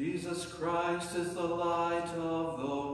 Jesus Christ is the light of the world.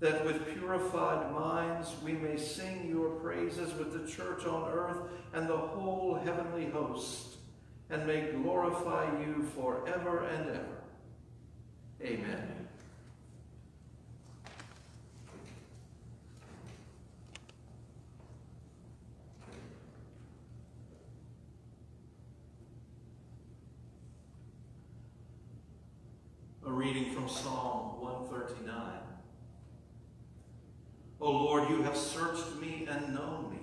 That with purified minds we may sing your praises with the church on earth and the whole heavenly host, and may glorify you forever and ever. Amen. A reading from Psalm 139. O Lord, you have searched me and known me.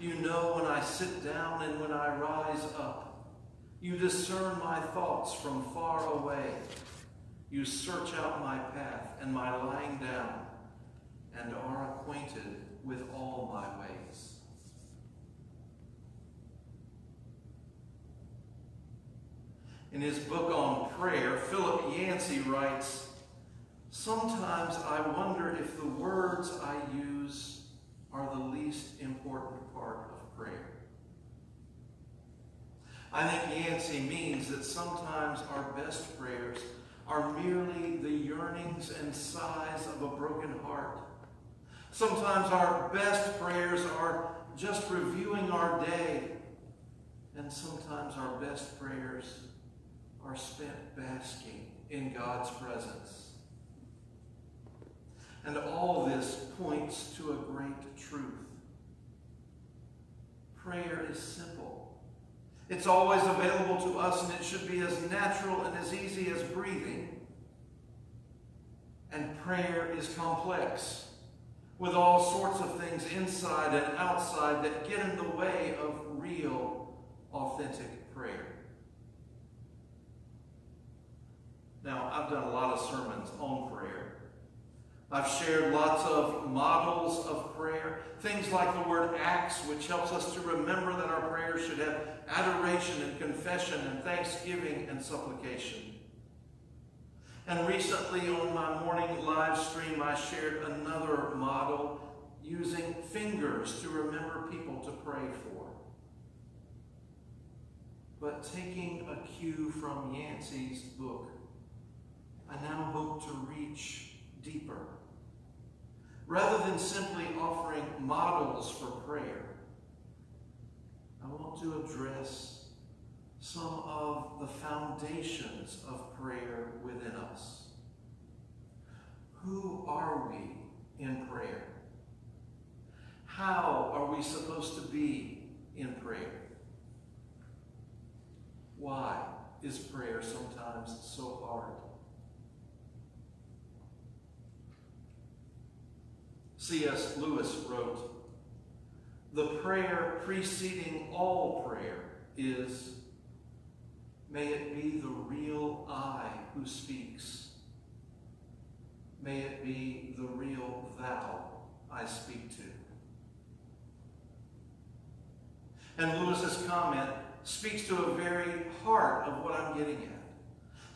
You know when I sit down and when I rise up. You discern my thoughts from far away. You search out my path and my lying down and are acquainted with all my ways. In his book on prayer, Philip Yancey writes, Sometimes I wonder if the words I use are the least important part of prayer. I think Yancey means that sometimes our best prayers are merely the yearnings and sighs of a broken heart. Sometimes our best prayers are just reviewing our day. And sometimes our best prayers are spent basking in God's presence. And all this points to a great truth. Prayer is simple. It's always available to us, and it should be as natural and as easy as breathing. And prayer is complex, with all sorts of things inside and outside that get in the way of real, authentic prayer. Now, I've done a lot of sermons on prayer. I've shared lots of models of prayer, things like the word acts, which helps us to remember that our prayers should have adoration and confession and thanksgiving and supplication. And recently on my morning live stream, I shared another model using fingers to remember people to pray for. But taking a cue from Yancey's book, I now hope to reach deeper. Rather than simply offering models for prayer, I want to address some of the foundations of prayer within us. Who are we in prayer? How are we supposed to be in prayer? Why is prayer sometimes so hard? C.S. Lewis wrote, The prayer preceding all prayer is, May it be the real I who speaks. May it be the real thou I speak to. And Lewis's comment speaks to a very heart of what I'm getting at.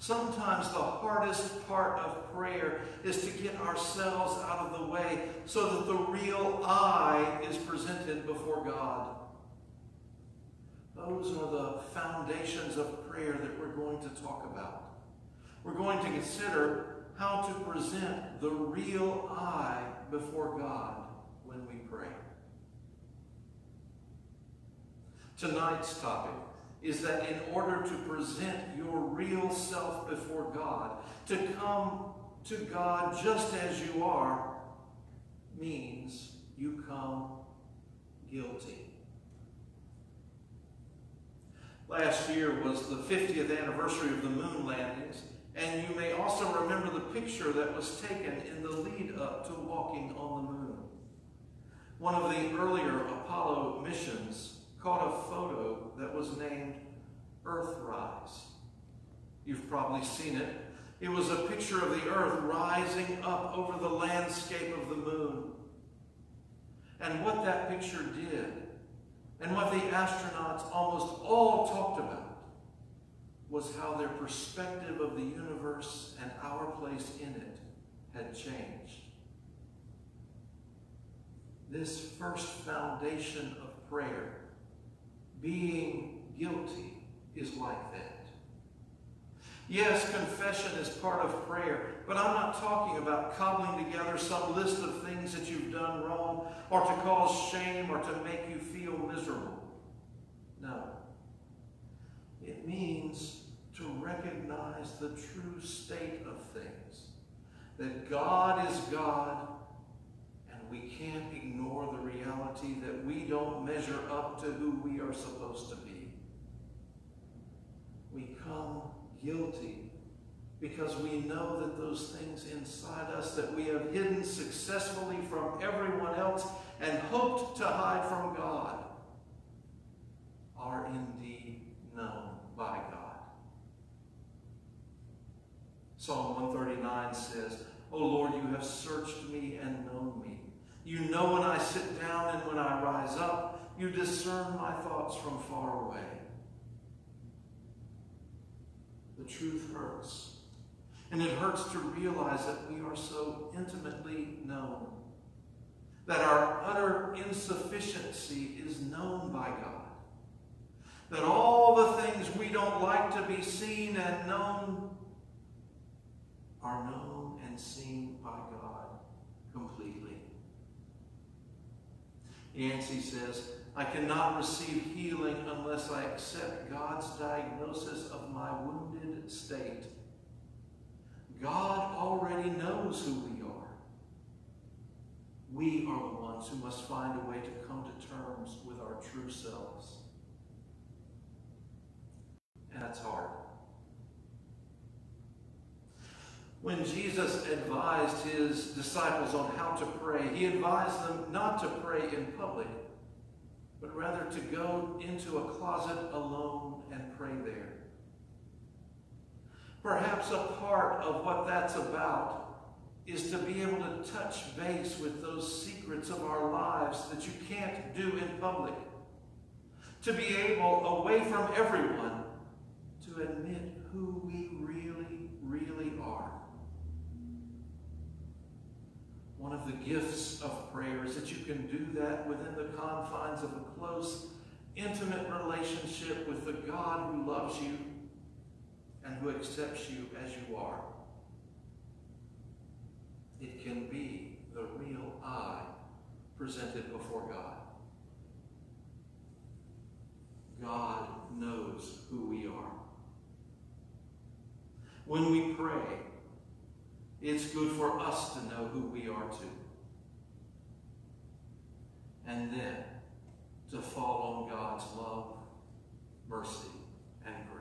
Sometimes the hardest part of prayer is to get ourselves out of the way so that the real I is presented before God. Those are the foundations of prayer that we're going to talk about. We're going to consider how to present the real I before God when we pray. Tonight's topic is that in order to present your real self before God, to come to God just as you are, means you come guilty. Last year was the 50th anniversary of the moon landings, and you may also remember the picture that was taken in the lead up to walking on the moon. One of the earlier Apollo missions caught a photo that was named Earthrise. You've probably seen it. It was a picture of the Earth rising up over the landscape of the moon. And what that picture did, and what the astronauts almost all talked about, was how their perspective of the universe and our place in it had changed. This first foundation of prayer being guilty is like that. Yes, confession is part of prayer, but I'm not talking about cobbling together some list of things that you've done wrong or to cause shame or to make you feel miserable. No. It means to recognize the true state of things. That God is God, we can't ignore the reality that we don't measure up to who we are supposed to be. We come guilty because we know that those things inside us that we have hidden successfully from everyone else and hoped to hide from God are indeed known by God. Psalm 139 says, O Lord, you have searched me and known me. You know when I sit down and when I rise up. You discern my thoughts from far away. The truth hurts. And it hurts to realize that we are so intimately known. That our utter insufficiency is known by God. That all the things we don't like to be seen and known are known and seen by God completely. Yancey says, I cannot receive healing unless I accept God's diagnosis of my wounded state. God already knows who we are. We are the ones who must find a way to come to terms with our true selves. And that's hard. When Jesus advised his disciples on how to pray, he advised them not to pray in public, but rather to go into a closet alone and pray there. Perhaps a part of what that's about is to be able to touch base with those secrets of our lives that you can't do in public. To be able, away from everyone, to admit who we really, really are. One of the gifts of prayer is that you can do that within the confines of a close, intimate relationship with the God who loves you and who accepts you as you are. It can be the real I presented before God. God knows who we are. When we pray, it's good for us to know who we are too. And then to fall on God's love, mercy, and grace.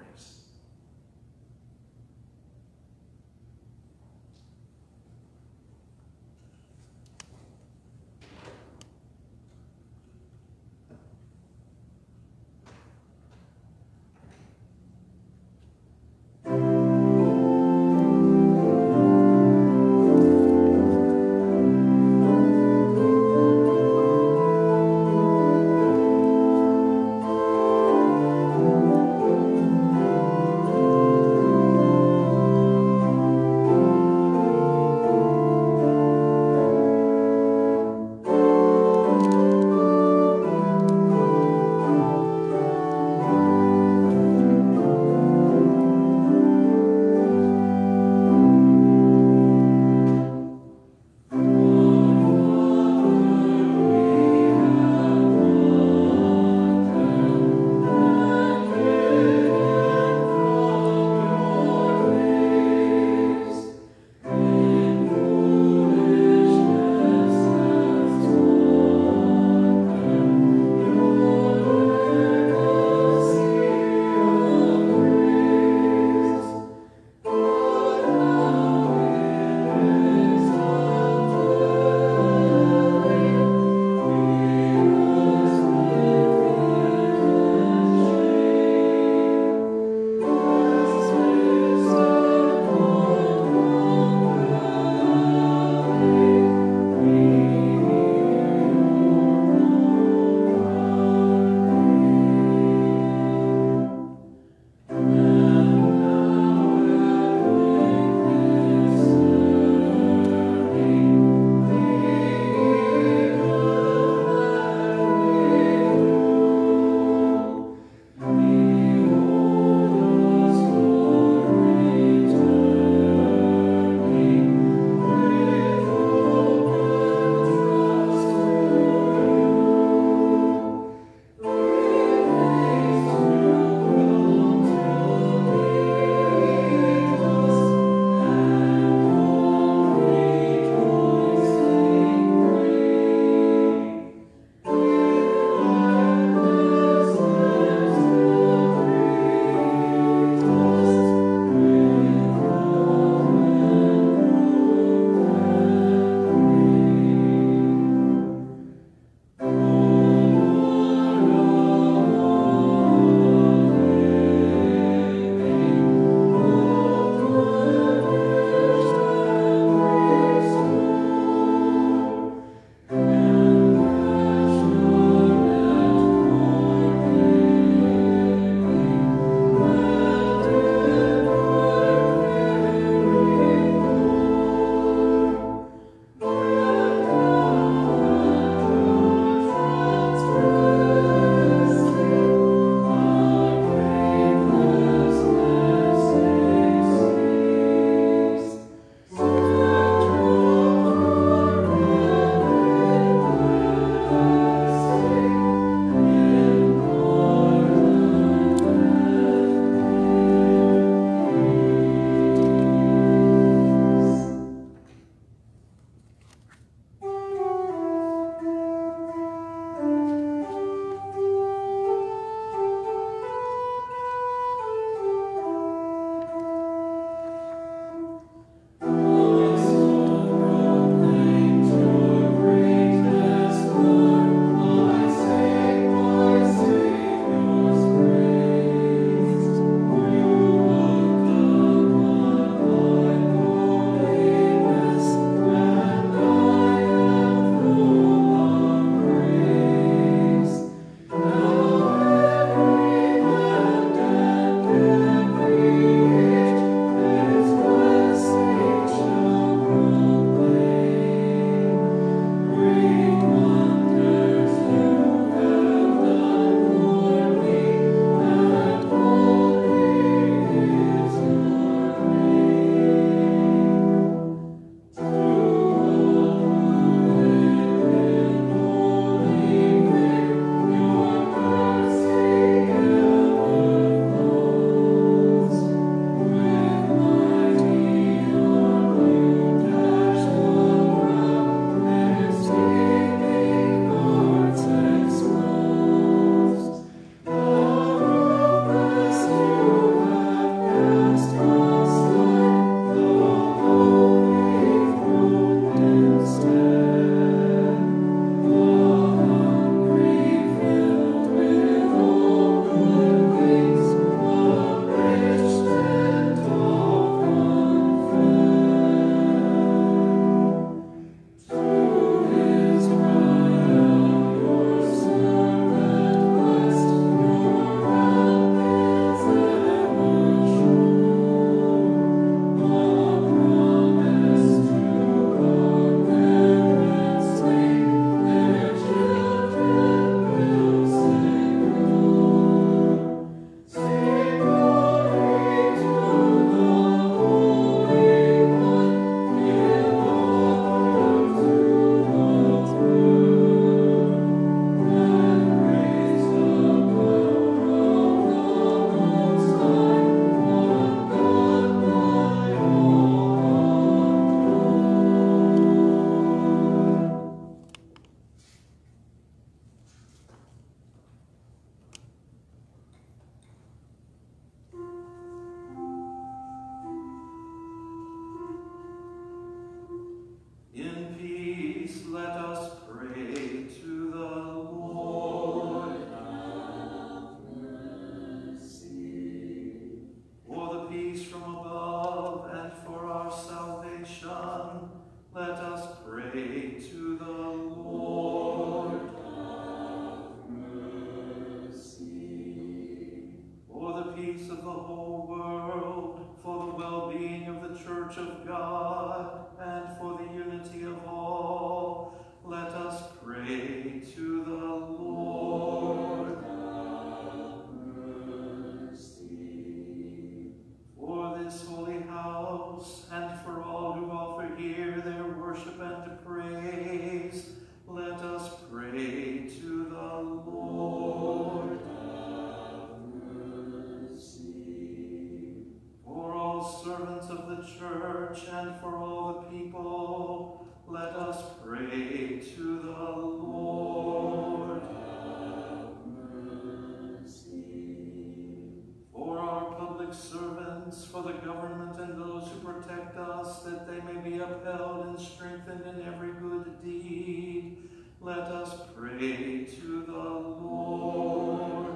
Government and those who protect us, that they may be upheld and strengthened in every good deed, let us pray to the Lord.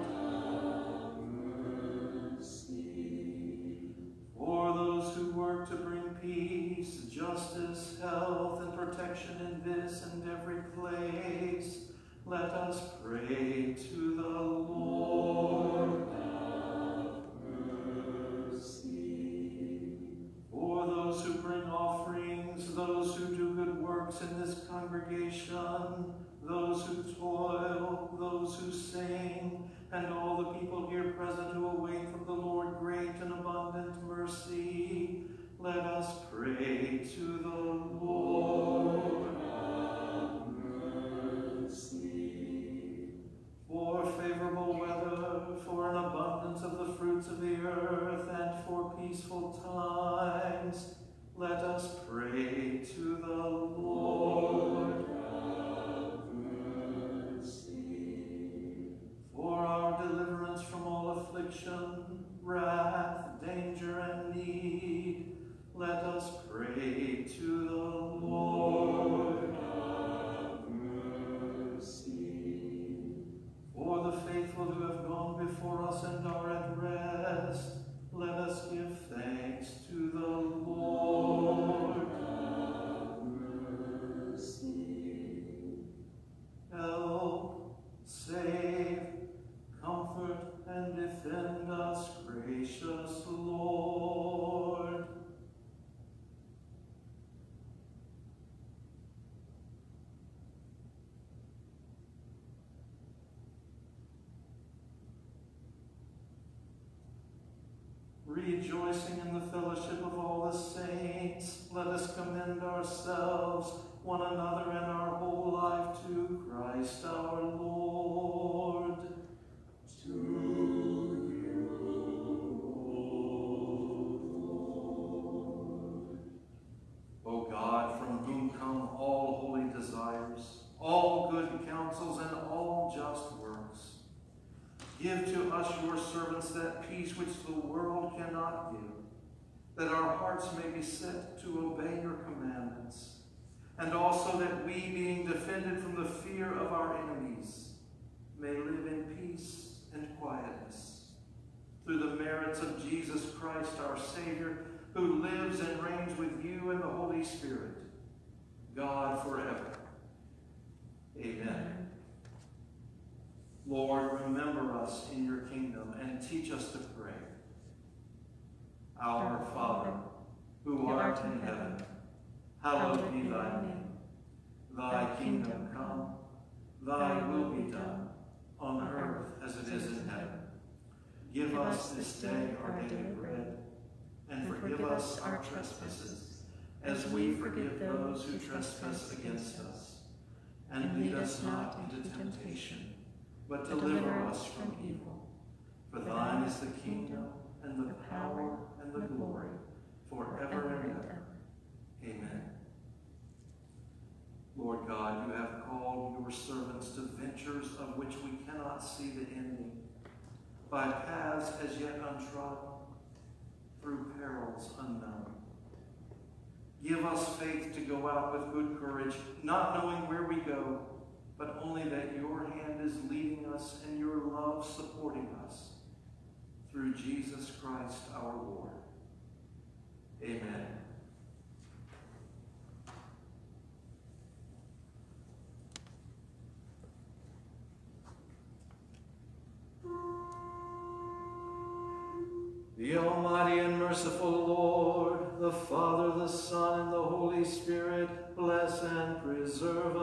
For those who work to bring peace, justice, health, and protection in this and every place, let us pray to the Lord. Those who do good works in this congregation, those who toil, those who sing, and all the people here present who await from the Lord great and abundant mercy, let us pray to the Lord. Rejoicing in the fellowship of all the saints, let us commend ourselves, one another, and our whole life to Christ our Lord. Cannot give, that our hearts may be set to obey your commandments, and also that we, being defended from the fear of our enemies, may live in peace and quietness. Through the merits of Jesus Christ, our Savior, who lives and reigns with you in the Holy Spirit, God forever. Amen. Lord, remember us in your kingdom and teach us to pray. Our Father, who art in heaven, hallowed be thy name. Thy kingdom come, thy will be done, on earth as it is in heaven. Give us this day our daily bread, and forgive us our trespasses, as we forgive those who trespass against us. And lead us not into temptation, but deliver us from evil. For thine is the kingdom, and the power, and the glory, forever and ever. Amen. Lord God, you have called your servants to ventures of which we cannot see the ending, by paths as yet untrodden, through perils unknown. Give us faith to go out with good courage, not knowing where we go, but only that your hand is leading us and your love supporting us. Through Jesus Christ our Lord. Amen. The Almighty and merciful Lord, the Father, the Son, and the Holy Spirit, bless and preserve